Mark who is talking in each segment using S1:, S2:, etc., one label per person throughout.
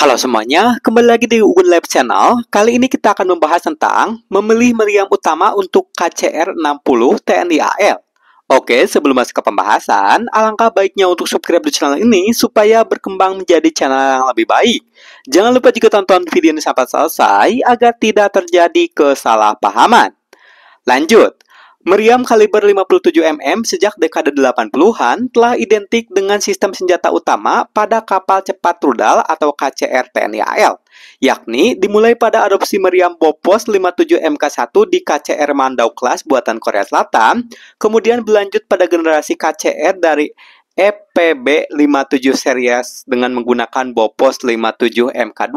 S1: Halo semuanya, kembali lagi di Ugun Lab Channel. Kali ini kita akan membahas tentang memilih meriam utama untuk KCR 60 TNI AL. Oke, sebelum masuk ke pembahasan, alangkah baiknya untuk subscribe di channel ini supaya berkembang menjadi channel yang lebih baik. Jangan lupa juga tonton video ini sampai selesai agar tidak terjadi kesalahpahaman. Lanjut, Meriam kaliber 57mm sejak dekade 80-an telah identik dengan sistem senjata utama pada kapal cepat rudal atau KCR TNI AL, yakni dimulai pada adopsi meriam Bopos 57MK1 di KCR Mandau Class buatan Korea Selatan, kemudian berlanjut pada generasi KCR dari EPB 57 series dengan menggunakan Bopos 57 MK2.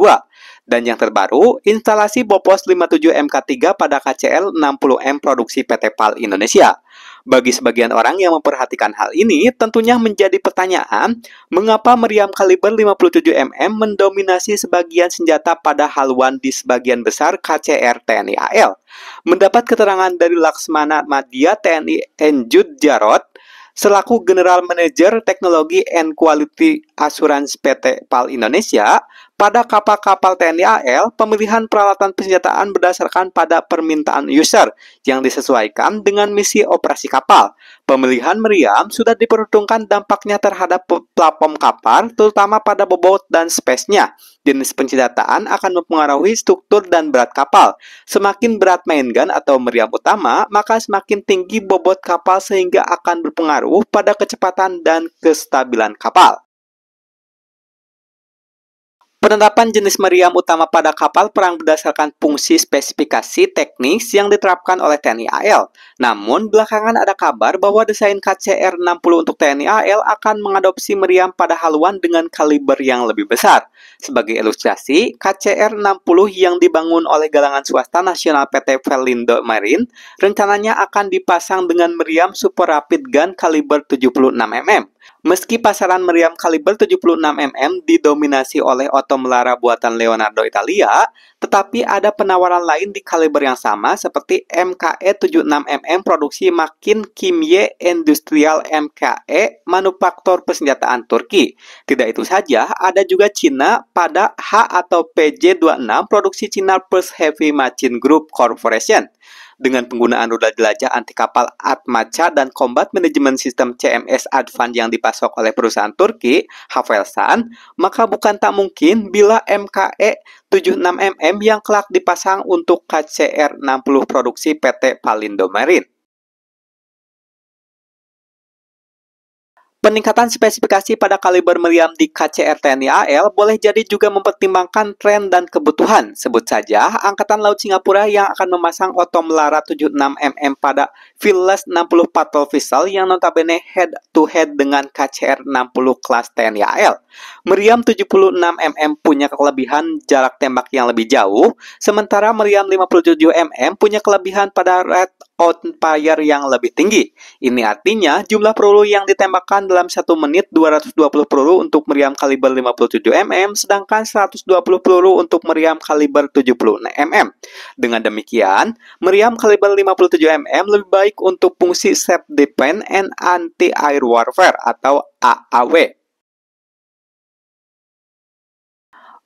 S1: Dan yang terbaru, instalasi Bopos 57 MK3 pada KCL 60M produksi PT PAL Indonesia. Bagi sebagian orang yang memperhatikan hal ini, tentunya menjadi pertanyaan, mengapa meriam kaliber 57mm mendominasi sebagian senjata pada haluan di sebagian besar KCR TNI AL? Mendapat keterangan dari Laksmana Madya TNI Enjud Jarot, Selaku General Manager Teknologi and Quality Assurance PT PAL Indonesia, pada kapal-kapal TNI AL, pemilihan peralatan persenjataan berdasarkan pada permintaan user yang disesuaikan dengan misi operasi kapal. Pemilihan meriam sudah diperhitungkan dampaknya terhadap platform kapal, terutama pada bobot dan space-nya. Jenis persenjataan akan mempengaruhi struktur dan berat kapal. Semakin berat main gun atau meriam utama, maka semakin tinggi bobot kapal sehingga akan berpengaruh pada kecepatan dan kestabilan kapal. Penetapan jenis meriam utama pada kapal perang berdasarkan fungsi spesifikasi teknis yang diterapkan oleh TNI AL. Namun, belakangan ada kabar bahwa desain KCR 60 untuk TNI AL akan mengadopsi meriam pada haluan dengan kaliber yang lebih besar. Sebagai ilustrasi, KCR 60 yang dibangun oleh galangan swasta nasional PT Velindo Marine rencananya akan dipasang dengan meriam Super Rapid Gun kaliber 76 mm. Meski pasaran meriam kaliber 76mm didominasi oleh Otto Melara buatan Leonardo Italia, tetapi ada penawaran lain di kaliber yang sama seperti MKE 76mm produksi Makin Kimye Industrial MKE manufaktur persenjataan Turki. Tidak itu saja, ada juga Cina pada H atau PJ26 produksi Cina First Heavy Machine Group Corporation dengan penggunaan rudal jelajah anti kapal Atmaca dan Combat Management System CMS Advan yang dipasok oleh perusahaan Turki, Havelsan, maka bukan tak mungkin bila MKE 76mm yang kelak dipasang untuk KCR 60 produksi PT Palindo Marine. Peningkatan spesifikasi pada kaliber meriam di KCR TNI AL boleh jadi juga mempertimbangkan tren dan kebutuhan. Sebut saja Angkatan Laut Singapura yang akan memasang Otomelara 76mm pada Phyllis 60 patrol vessel yang notabene head to head dengan KCR 60 kelas TNI AL. Meriam 76mm punya kelebihan jarak tembak yang lebih jauh, sementara meriam 57mm punya kelebihan pada rate on fire yang lebih tinggi. Ini artinya jumlah peluru yang ditembakkan dalam satu menit 220 peluru untuk meriam kaliber 57 mm, sedangkan 120 peluru untuk meriam kaliber 70 mm. Dengan demikian, meriam kaliber 57 mm lebih baik untuk fungsi self defense and anti air warfare atau AAW.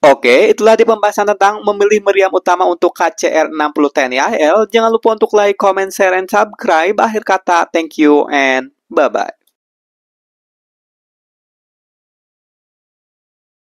S1: Oke, itulah di pembahasan tentang memilih meriam utama untuk KCR 60 TNI AL. Jangan lupa untuk like, comment, share, and subscribe. Akhir kata, thank you and bye-bye.